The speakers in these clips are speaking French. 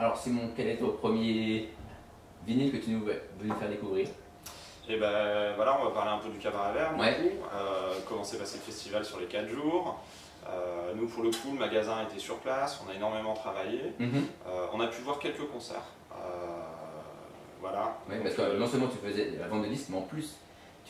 Alors Simon, quel est ton premier vinyle que tu nous veux nous faire découvrir? Et ben voilà, on va parler un peu du cabaret vert, Ouais. Euh, comment s'est passé le festival sur les 4 jours? Euh, nous, pour le coup, le magasin était sur place, on a énormément travaillé. Mhm. Euh, on a pu voir quelques concerts. Voilà. Ouais, parce que non seulement tu faisais la vente de disques, mais en plus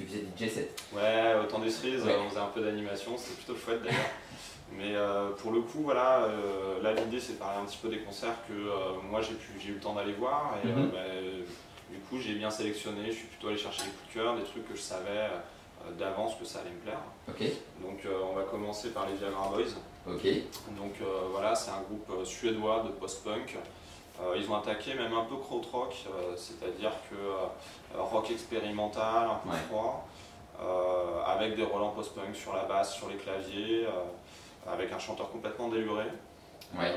tu faisais DJ set. Ouais, autant des cerises, Ouais. on faisait un peu d'animation, c'était plutôt chouette d'ailleurs. Mais euh, pour le coup, voilà, euh, là l'idée c'est de parler un petit peu des concerts que euh, moi j'ai eu le temps d'aller voir. Et Mhm. bah, du coup, j'ai bien sélectionné, je suis plutôt allé chercher des coups de cœur, des trucs que je savais d'avance que ça allait me plaire. Ok, Donc on va commencer par les Viagra Boys. ok, Donc voilà, c'est un groupe suédois de post-punk. Euh, ils ont attaqué même un peu krautrock, euh, c'est-à-dire que euh, rock expérimental, un peu Ouais. froid, avec des relents post-punk sur la basse, sur les claviers, avec un chanteur complètement déluré. ouais,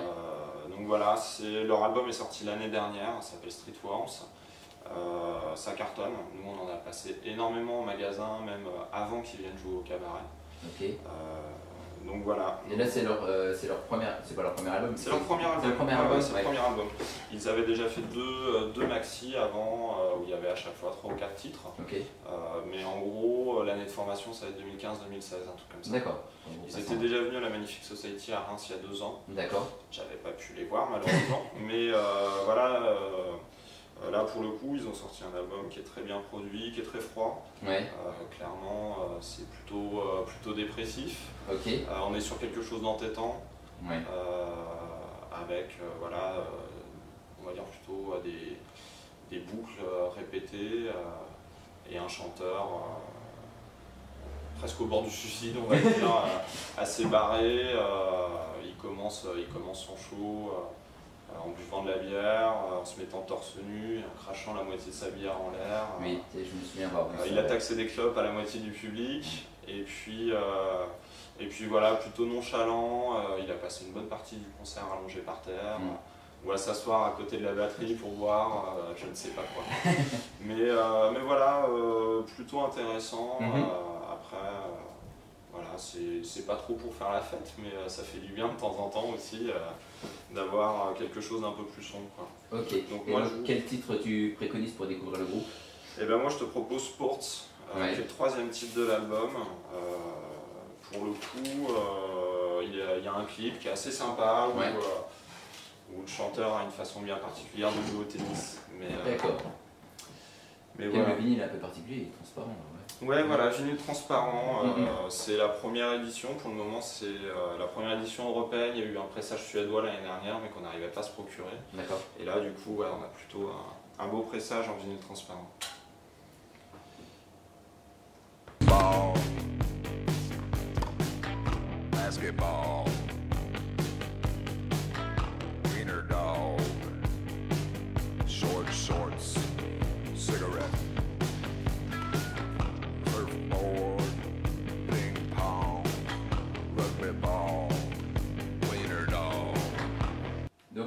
donc voilà, leur album est sorti l'année dernière, ça s'appelle Streetworms. Euh, ça cartonne, nous on en a passé énormément au magasin, même avant qu'ils viennent jouer au cabaret. Euh, donc voilà. Et là c'est leur, euh, c'est leur première, c'est pas leur premier album. C'est leur premier album. C'est leur premier album. ouais, c'est ouais. le premier album. Ils avaient déjà fait deux, euh, deux maxi avant euh, où il y avait à chaque fois trois ou quatre titres. Euh, mais en gros, l'année de formation, ça va être 2015-2016, un truc comme ça. d'accord. Ils étaient déjà venus à la Magnifique Society à Reims il y a deux ans. D'accord. J'avais pas pu les voir malheureusement. mais voilà, là pour le coup, ils ont sorti un album qui est très bien produit, qui est très froid. Ouais, Euh, clairement, euh, c'est plutôt, euh, plutôt dépressif. on est sur quelque chose d'entêtant. ouais. avec voilà, on va dire plutôt des, des boucles répétées et un chanteur presque au bord du suicide, on va dire, assez barré. il, commence, il commence son show en buvant de la bière, euh, en se mettant torse nu, et en crachant la moitié de sa bière en l'air. Oui, tu sais, je me souviens avoir vu Euh, il a taxé des clopes à la moitié du public et puis, euh, et puis voilà, plutôt nonchalant, euh, il a passé une bonne partie du concert allongé par terre Mm. ou à s'asseoir à côté de la batterie pour boire, euh, je ne sais pas quoi. mais, euh, mais voilà, euh, plutôt intéressant. Mhm. euh, après, euh, voilà, c'est pas trop pour faire la fête, mais euh, ça fait du bien de temps en temps aussi euh, d'avoir euh, quelque chose d'un peu plus sombre. Quoi. Ok, Donc moi, je- quel titre tu préconises pour découvrir le groupe? Et ben moi je te propose Sports, euh, Ouais. qui est le troisième titre de l'album. Euh, pour le coup, il, y a, il y a un clip qui est assez sympa où, Ouais. où le chanteur a une façon bien particulière de jouer au tennis. Mais, D'accord. mais voilà. Le vinyle est un peu particulier, il est transparent. Ouais, voilà, vinyle transparent. euh, Mhm. C'est la première édition. Pour le moment, c'est euh, la première édition européenne. Il y a eu un pressage suédois l'année dernière, mais qu'on n'arrivait pas à se procurer. D'accord. Et là, du coup, ouais, on a plutôt un, un beau pressage en vinyle transparent. Ball. Basketball.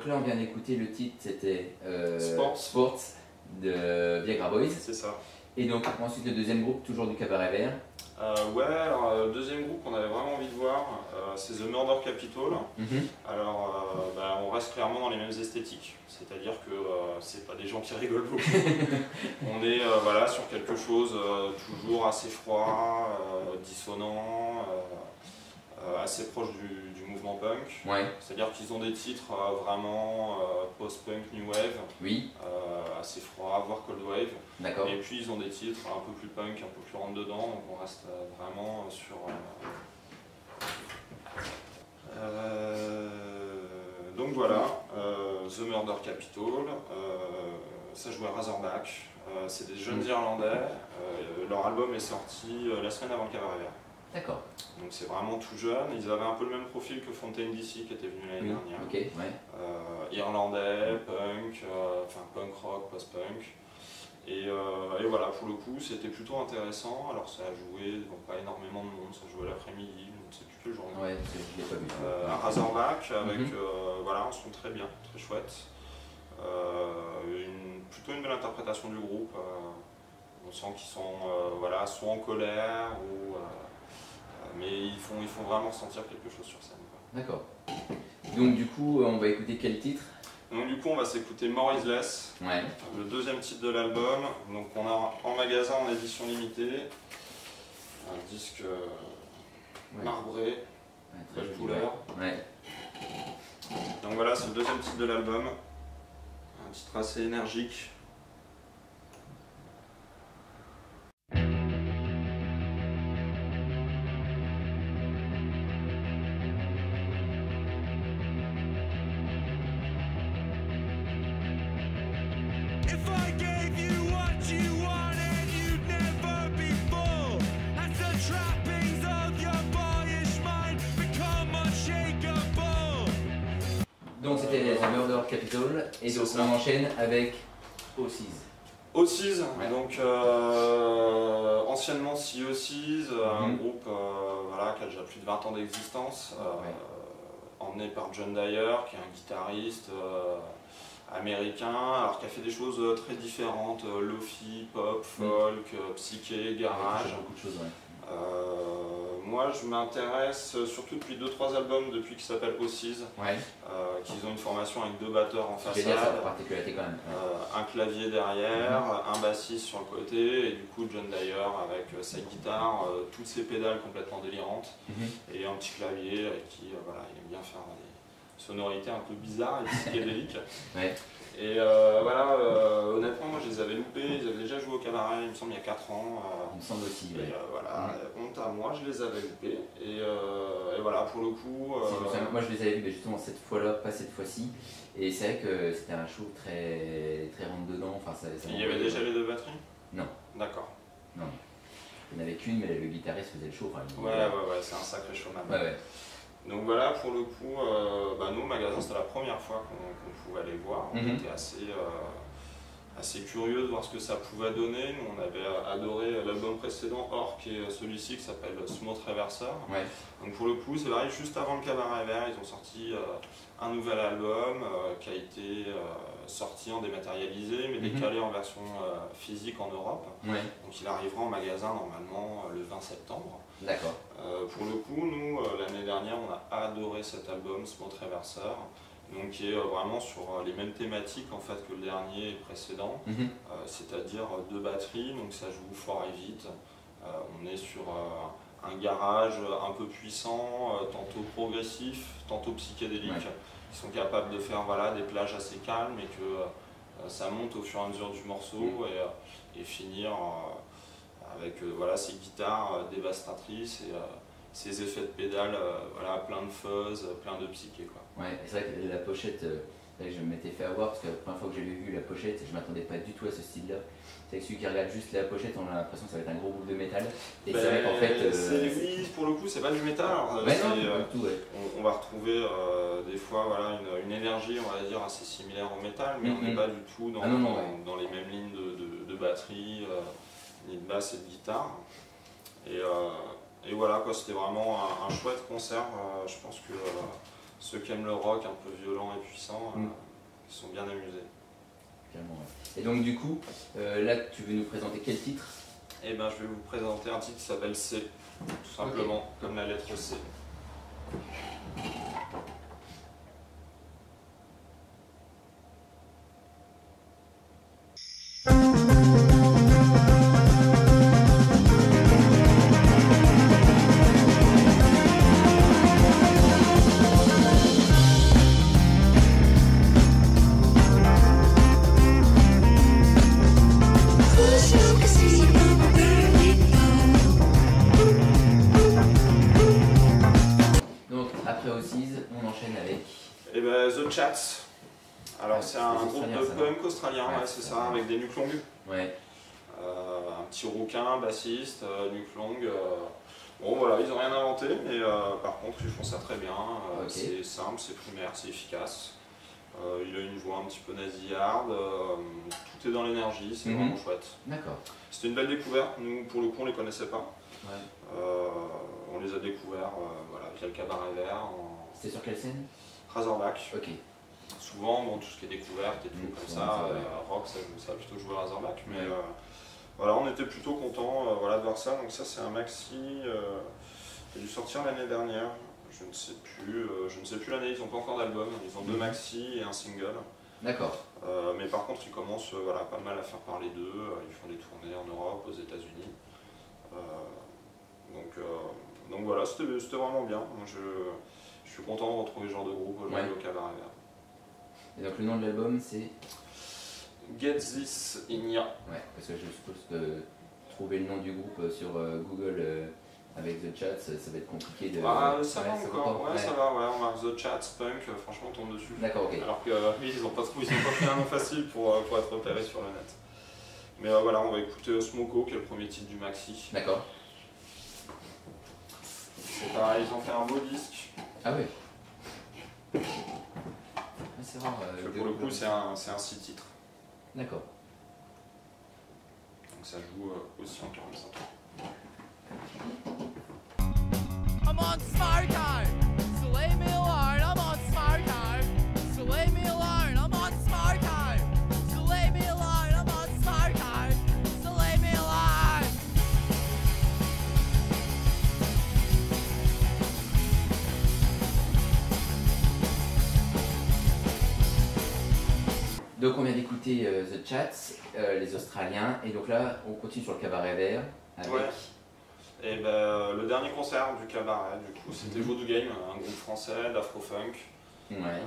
Donc là, on vient d'écouter le titre, c'était euh, Sports. Sports de Viagra Boys. C'est ça. Et donc ensuite le deuxième groupe, toujours du cabaret vert. Euh, ouais, alors euh, deuxième groupe qu'on avait vraiment envie de voir, euh, c'est The Murder Capital. Mhm. Alors, euh, bah, on reste clairement dans les mêmes esthétiques, c'est-à-dire que c'est pas des gens qui rigolent beaucoup. on est voilà sur quelque chose toujours assez froid, dissonant, assez proche du, du mouvement punk. Ouais, C'est-à-dire qu'ils ont des titres euh, vraiment euh, post-punk, new wave, oui, euh, assez froid, voire cold wave. Et puis ils ont des titres un peu plus punk, un peu plus rentre dedans, donc on reste euh, vraiment sur. euh, euh, donc voilà, euh, The Murder Capital, euh, ça jouait Razorback, euh, c'est des jeunes Mm. Irlandais, euh, leur album est sorti euh, la semaine avant le Cabaret Vert. D'accord. Donc c'est vraiment tout jeune, ils avaient un peu le même profil que Fontaine DC qui était venu l'année Oui, dernière. ok, ouais. Euh, irlandais, punk, euh, enfin punk rock, post-punk. Et, euh, et voilà, pour le coup, c'était plutôt intéressant. Alors ça a joué devant pas énormément de monde, ça jouait l'après-midi, donc c'est toute la journée. Ouais, c'est- je l'ai pas vu. Euh, à Razorback, avec Mhm. euh, voilà, un son très bien, très chouette. Euh, une, plutôt une belle interprétation du groupe. euh, on sent qu'ils sont, euh, voilà, soit en colère, ou, mais ils font, ils font vraiment ressentir quelque chose sur scène. D'accord. Donc du coup, on va écouter quel titre? Donc du coup, on va s'écouter More is Less, Ouais. le deuxième titre de l'album. Donc on a en magasin en édition limitée un disque euh, Ouais. marbré, Ouais, couleur. Ouais. Donc voilà, c'est le deuxième titre de l'album. Un titre assez énergique. Donc c'était The Murder Capital et donc ça. on enchaîne avec Ossies. Ossies, Ouais. donc euh, anciennement Sea Ossies, un Mhm. groupe euh, voilà, qui a déjà plus de 20 ans d'existence, euh, Ouais. emmené par John Dyer, qui est un guitariste euh, américain, alors qui a fait des choses euh, très différentes, euh, lofi, pop, folk, euh, psyché, garage. Beaucoup de choses, ouais. Euh, moi, je m'intéresse surtout depuis 2-3 albums depuis qu'ils s'appellent Ossies, Ouais. euh, qu'ils ont une formation avec deux batteurs en J'ai dire ça façade. la particularité quand même. Ouais. Un clavier derrière, un bassiste sur le côté, et du coup John Dyer avec sa guitare, toutes ses pédales complètement délirantes, Mhm. et un petit clavier avec qui voilà, il aime bien faire des sonorités un peu bizarres et psychédéliques. Ouais. Et euh, voilà, euh, honnêtement, moi je les avais loupés, ils avaient déjà joué au cabaret, il me semble, il y a 4 ans. euh, Il me semble aussi. et Ouais. euh, voilà, honte à moi, je les avais loupés. Et, et voilà, pour le coup. Si, moi je les avais mais justement cette fois-là, pas cette fois-ci. Et c'est vrai que c'était un show très, très rentre dedans. Enfin, ça, ça il y avait déjà les deux batteries? Non. D'accord. Il n'y en avait qu'une, mais le guitariste faisait le show. Enfin, Ouais, ouais, ouais, c'est un sacré showman. Ouais, ouais. Donc voilà, pour le coup, euh, bah, nous, au magasin, c'était la première fois qu'on pouvait aller voir. On Mhm. était assez, euh, assez curieux de voir ce que ça pouvait donner. Nous, on avait adoré l'album précédent, Orc, et celui-ci qui s'appelle Smoke Reverser. Ouais. Donc pour le coup, c'est pareil, juste avant le Cabaret Vert, ils ont sorti euh, un nouvel album qui a été sorti en dématérialisé, mais Mhm. décalé en version physique en Europe. Ouais. Donc il arrivera en magasin normalement le 20 septembre. D'accord. Euh, pour le coup, nous, euh, l'année dernière, on a adoré cet album, Smart Reverser, donc qui est euh, vraiment sur les mêmes thématiques en fait que le dernier et précédent, Mhm. c'est-à-dire deux batteries, donc ça joue fort et vite. On est sur un garage un peu puissant, tantôt progressif, tantôt psychédélique, Ouais. qui sont capables de faire voilà, des plages assez calmes et que euh, ça monte au fur et à mesure du morceau Mhm. et, et finir euh, avec euh, voilà, ces guitares euh, dévastatrices et euh, ces effets de pédale, voilà, plein de fuzz, plein de psyché. Quoi. Ouais, c'est vrai que la pochette, je m'étais fait avoir parce que la première fois que j'avais vu la pochette, je m'attendais pas du tout à ce style-là. C'est que celui qui regarde juste la pochette, on a l'impression que ça va être un gros groupe de métal. Et c'est vrai qu'en fait. Ben, euh, oui, pour le coup, c'est pas du métal. alors, Ouais, non, euh, tout, ouais. on, on va retrouver euh, des fois voilà, une, une énergie, on va dire, assez similaire au métal, mais on n'est pas du tout dans, Ah non, non, dans- ouais. dans les mêmes lignes de, de- de batterie, ni de basse et de guitare. Et, euh, et voilà, c'était vraiment un, un chouette concert. euh, je pense que euh, ceux qui aiment le rock un peu violent et puissant Mhm. se sont bien amusés. Et donc, du coup, là, tu veux nous présenter quel titre? Et ben, je vais vous présenter un titre qui s'appelle C, tout simplement, comme la lettre C. The Chats. Alors c'est un groupe de poèmes australien, Ouais, c'est ça, ça. avec des nuques longues. Ouais, Euh, un petit rouquin, bassiste, euh, nuque longue. euh. Bon voilà, ils ont rien inventé, mais euh, par contre ils font ça très bien. Euh. C'est simple, c'est primaire, c'est efficace. Euh, il a une voix un petit peu nasillarde, euh, tout est dans l'énergie, c'est Mhm. vraiment chouette. d'accord. C'était une belle découverte, nous pour le coup on les connaissait pas. Ouais. Euh, on les a découverts euh, voilà, via le cabaret vert en C'était sur quelle scène? Razorback. Ok. Souvent, bon, tout ce qui est découverte et tout Mm, comme ça, euh, rock, ça, ça va plutôt jouer Razorback. Mais Ouais. euh, voilà, on était plutôt contents euh, voilà, de voir ça. Donc ça, c'est un maxi qui a dû sortir l'année dernière. Je ne sais plus, je ne sais plus l'année. Ils n'ont pas encore d'album. Ils ont deux Mhm. maxi et un single. D'accord. Euh, mais par contre, ils commencent euh, voilà, pas mal à faire parler d'eux. Euh, Ils font des tournées en Europe, aux États-Unis. Donc, donc voilà, c'était vraiment bien. Je, je suis content de retrouver ce genre de groupe aujourd'hui Ouais. au Cabaret Vert. Et donc le nom de l'album c'est. Get This In Ya. Ouais, parce que je suppose que trouver le nom du groupe euh, sur euh, Google euh, avec The Chat, ça, va être compliqué de. Ah, ça Ouais, va encore, ouais, ça va, ouais, on marque The Chat, Punk, franchement on tombe dessus. D'accord, ok. Alors que euh, oui, ils n'ont pas trouvé, ils ont pas fait un nom facile pour, pour être repérés sur le net. Mais euh, voilà, on va écouter Smoko, qui est le premier titre du maxi. D'accord. C'est pareil, ils ont fait un beau disque. Ah oui. Ah, c'est rare. euh, Parce que de- pour le coup, c'est un, c'est un six titres. D'accord. Donc ça joue euh, aussi en 45 tours. Donc on vient d'écouter euh, The Chats, euh, les Australiens, et donc là on continue sur le cabaret vert avec. Ouais. Et ben, euh, le dernier concert du cabaret, du coup, c'était Voodoo Game, un groupe français d'afro-funk. Ouais. Euh,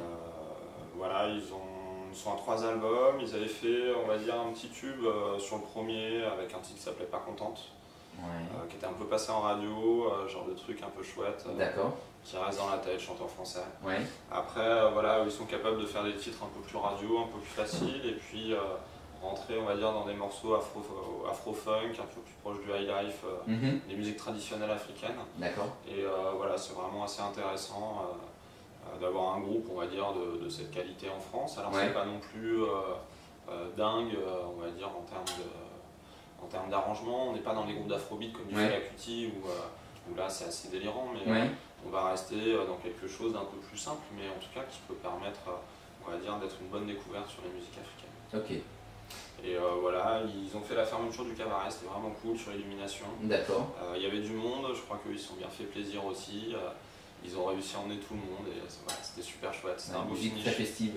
voilà, ils, ont, sont à trois albums. Ils avaient fait, on va dire, un petit tube sur le premier avec un titre qui s'appelait Pas Contente, Ouais. qui était un peu passé en radio, genre de truc un peu chouette, D'accord. Qui reste dans la tête, chante en français. Ouais. Après, euh, voilà, ils sont capables de faire des titres un peu plus radio, un peu plus faciles, et puis euh, rentrer, on va dire, dans des morceaux afro- euh, afro-funk, un peu plus proches du high life, euh, Mhm. des musiques traditionnelles africaines. D'accord. Et voilà, c'est vraiment assez intéressant d'avoir un groupe, on va dire, de, de cette qualité en France. Alors Ouais. c'est pas non plus dingue, on va dire, en termes de en termes d'arrangement. On n'est pas dans les groupes d'afrobeat comme du Ouais. Fela Kuti où, où là c'est assez délirant, mais Ouais. On va rester euh, dans quelque chose d'un peu plus simple, mais en tout cas qui peut permettre, euh, on va dire, d'être une bonne découverte sur les musiques africaines. Ok. Et euh, voilà, ils ont fait la fermeture du cabaret, c'était vraiment cool sur Illumination. D'accord. Euh, Il y avait du monde, je crois qu'ils se sont bien fait plaisir aussi. euh, ils ont réussi à emmener tout le monde et voilà, c'était super chouette. C'était un Une beau finish. très festive.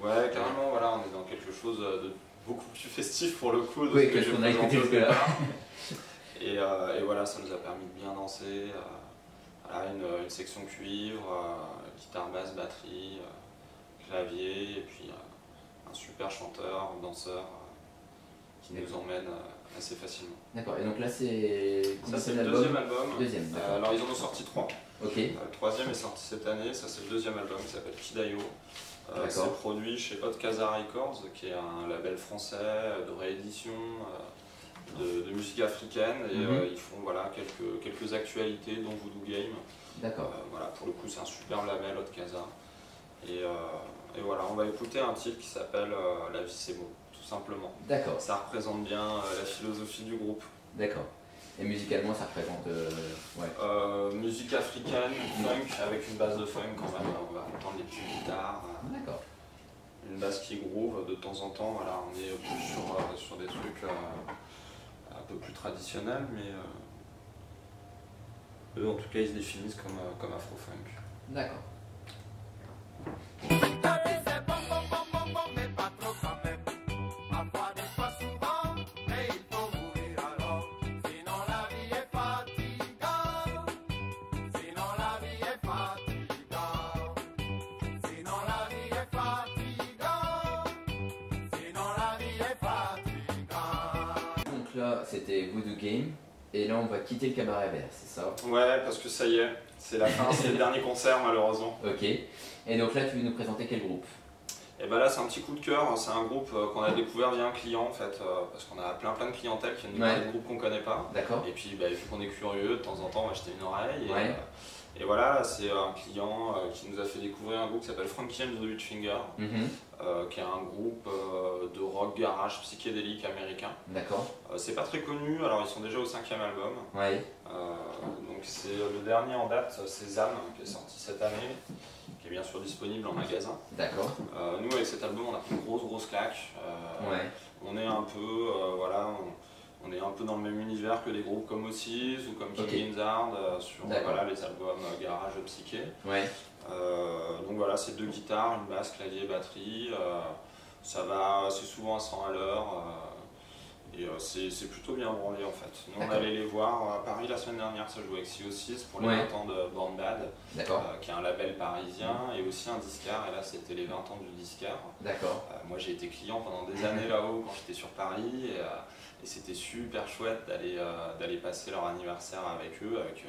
Ouais, carrément, voilà, on est dans quelque chose de beaucoup plus festif pour le coup de Oui, que qu'on a écouté jusque-là. Et, et voilà, ça nous a permis de bien danser. Euh, voilà, une, une section cuivre, euh, guitare, basse, batterie, euh, clavier, et puis euh, un super chanteur, danseur euh, qui nous emmène euh, assez facilement. D'accord. Et donc là c'est. Ça, c'est le deuxième album. Deuxième, Euh, alors, ils en ont sorti trois. Ok. Euh, Le troisième est sorti cette année, ça c'est le deuxième album qui s'appelle Kidayo. Euh, D'accord. c'est produit chez Hot Casa Records, qui est un label français de réédition euh, musique africaine. Et Mhm. euh, ils font voilà, quelques, quelques actualités, dont Voodoo Game. D'accord. Euh, voilà, pour le coup, c'est un superbe label Hot Casa. Et, euh, et voilà, on va écouter un titre qui s'appelle La vie c'est beau, tout simplement. D'accord. Ça représente bien la philosophie du groupe. D'accord. Et musicalement ça représente. euh, Ouais. Euh, musique africaine, funk, avec une base de funk quand même. On va entendre les petites guitares. D'accord. une basse qui groove de temps en temps. Voilà, on est plus sur, sur des trucs euh, peu plus traditionnels, mais euh, eux en tout cas ils se définissent comme, euh, comme afro-funk. D'accord. C'était Voodoo Game. Et là on va quitter le cabaret vert, c'est ça Ouais, parce que ça y est, c'est la fin, c'est le dernier concert malheureusement. Ok. Et donc là tu veux nous présenter quel groupe? Et ben là c'est un petit coup de cœur, c'est un groupe euh, qu'on a découvert via un client en fait, euh, parce qu'on a plein plein de clientèle qui viennent nous Ouais. parler de groupes qu'on connaît pas. D'accord Et puis bah, vu qu'on est curieux, de temps en temps on va acheter une oreille. Et, Ouais. euh, et voilà, là, c'est un client qui nous a fait découvrir un groupe qui s'appelle Frankie and the Witchfinger, Mhm. Euh, qui est un groupe euh, de rock garage psychédélique américain. D'accord. Euh, c'est pas très connu, alors ils sont déjà au cinquième album. Ouais. Donc c'est le dernier en date, Zam, qui est sorti cette année, qui est bien sûr disponible en magasin. D'accord. Nous avec cet album on a pris une grosse grosse claque. Ouais. on est un peu, voilà, on, on est un peu dans le même univers que des groupes comme Otis ou comme King Ok. Gizzard euh, sur voilà, les albums euh, Garage Psyché. Ouais, Euh, donc voilà, c'est deux guitares, une basse, clavier, batterie. ça va, c'est souvent à 100 à l'heure. Et euh, c'est plutôt bien branlé en fait. Nous on allait les voir à Paris la semaine dernière, ça jouait avec CO6 pour les Ouais. 20 ans de d'accord, euh, qui est un label parisien et aussi un disquaire. Et là c'était les 20 ans du disquaire. d'accord. Euh, moi j'ai été client pendant des années là-haut quand j'étais sur Paris et, euh, et c'était super chouette d'aller passer leur anniversaire avec eux, avec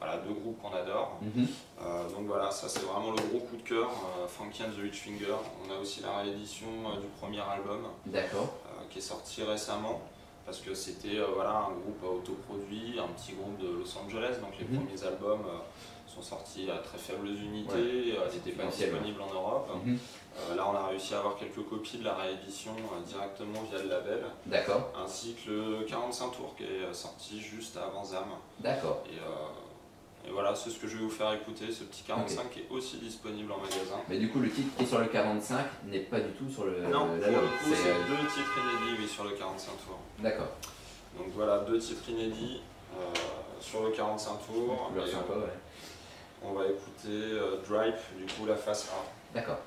voilà, deux groupes qu'on adore. Mhm. Euh, donc voilà, ça c'est vraiment le gros coup de cœur, euh, Funky and the Rich Finger. On a aussi la réédition euh, du premier album D'accord, qui est sorti récemment parce que c'était euh, voilà, un groupe autoproduit, un petit groupe de Los Angeles, donc les Mhm. premiers albums euh, sont sortis à très faibles unités, Ouais. euh, ils n'étaient pas disponibles en Europe. Mhm. Euh, là on a réussi à avoir quelques copies de la réédition directement via le label, d'accord, ainsi que le 45 tours qui est sorti juste avant ZAM. d'accord. Et, et voilà, c'est ce que je vais vous faire écouter, ce petit 45 qui est aussi disponible en magasin. Mais du coup, le titre qui est sur le 45 n'est pas du tout sur le Non, pour l'album. le coup, C'est, euh, deux titres inédits oui, sur le 45 tours. D'accord, Donc voilà, deux titres inédits euh, sur le 45 tours. couleur Et, sympa, ouais. on va écouter euh, Drive, du coup la face A. D'accord.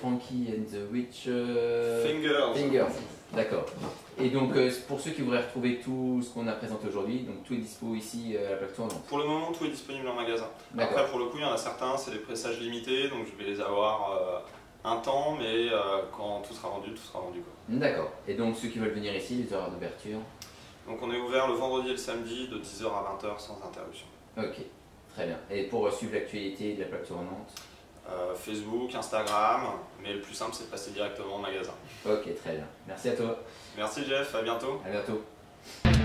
Frankie and the Witch. euh, Fingers. Fingers. D'accord. Et donc, euh, pour ceux qui voudraient retrouver tout ce qu'on a présenté aujourd'hui, donc tout est dispo ici euh, à la plaque tournante. Pour le moment, tout est disponible en magasin. Après, pour le coup, il y en a certains, c'est des pressages limités, donc je vais les avoir euh, un temps, mais quand tout sera vendu, tout sera vendu. D'accord. Et donc, ceux qui veulent venir ici, les horaires d'ouverture. Donc on est ouvert le vendredi et le samedi de 10h à 20h sans interruption. Ok. Très bien. Et pour suivre l'actualité de la plaque tournante. Euh, Facebook, Instagram, mais le plus simple c'est de passer directement au magasin. Ok, très bien. Merci à toi. Merci Jeff, à bientôt. À bientôt.